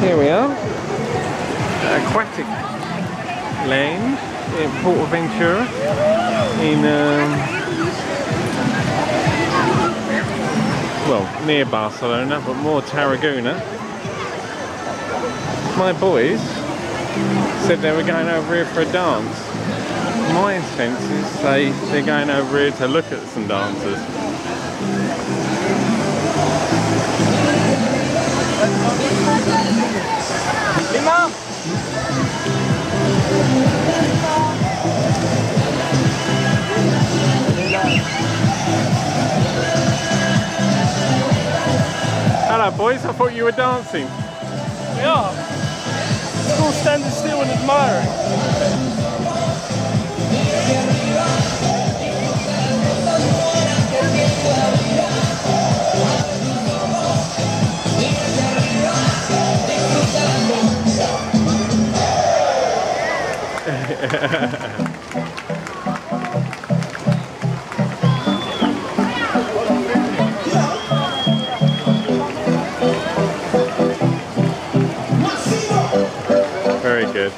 Here we are. Aquatic Lane in Port Portaventura in um, well near Barcelona but more Tarragona. My boys said they were going over here for a dance. My senses say they're going over here to look at some dancers. Hello boys, I thought you were dancing. We are. It's all standing still and admiring. Very good.